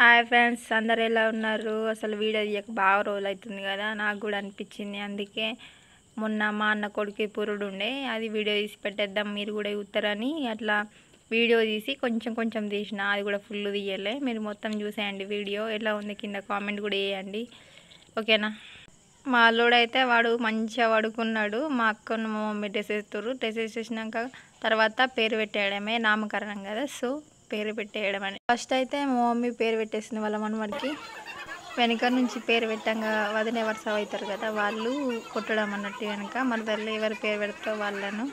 Hi friends అందరు ఎలా ఉన్నారు? అసలు వీడియో తీయక బాగా రోజులు అవుతుంది కదా నాకు కూడా అనిపించింది. అందుకే మొన్న మా అన్న కొడుకు పురుడు ఉండే అది వీడియో తీసి పెట్టేద్దాం మీరు కూడా చూస్తారని అట్లా వీడియో తీసి కొంచెం కొంచెం తీసిన అది కూడా ఫుల్ తీయలే. మీరు మొత్తం చూసేయండి వీడియో ఎలా ఉంది కింద కామెంట్ కూడా వేయండి ఓకేనా? మా అల్లుడైతే అయితే వాడు మంచిగా పడుకున్నాడు మా అక్కను మా మమ్మీ డ్రెస్ వేస్తారు డ్రెస్ వేసేసినాక తర్వాత పేరు పెట్టేయడమే నామకరణం కదా సో పేరు పెట్టేయడం అని. ఫస్ట్ అయితే మా మమ్మీ పేరు పెట్టేసింది వాళ్ళ మనవాడికి. వెనక నుంచి పేరు పెట్టంగా వదిన సవ్ అవుతారు కదా వాళ్ళు కొట్టడం అన్నట్టు వెనక. మన తల్లి ఎవరు పేరు పెడతారో వాళ్ళను.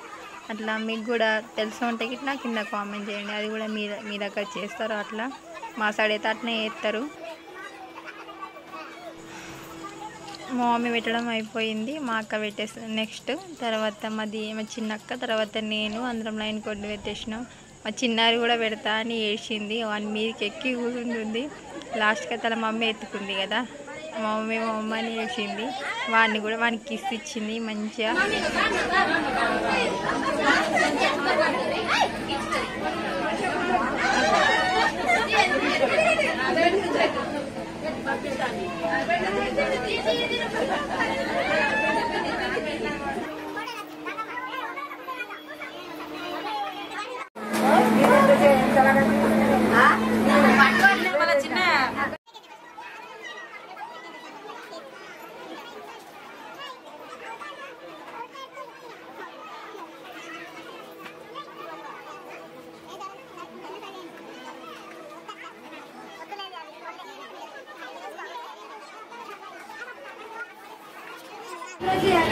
అట్లా మీకు కూడా తెలిసి ఉంటే ఇట్లా కింద కామెంట్ చేయండి. అది కూడా మీ మీ దగ్గర చేస్తారు అట్లా. మా సైడ్ అయితే అట్నే చేస్తారు. మా మమ్మీ పెట్టడం అయిపోయింది మా అక్క పెట్టేస్తుంది నెక్స్ట్ తర్వాత మాది మా చిన్న అక్క తర్వాత నేను అందరం లైన్ కొట్టి పెట్టేసినాం. మా చిన్నారి కూడా పెడతా అని ఏడ్చింది. వాని మీదకి ఎక్కి కూర్చుంటుంది లాస్ట్కి తన మమ్మీ ఎత్తుకుంది కదా. మా మమ్మీ మా అమ్మ అని ఏడ్చింది. వాడిని కూడా వానికి కిస్ ఇచ్చింది మంచిగా. Gracias.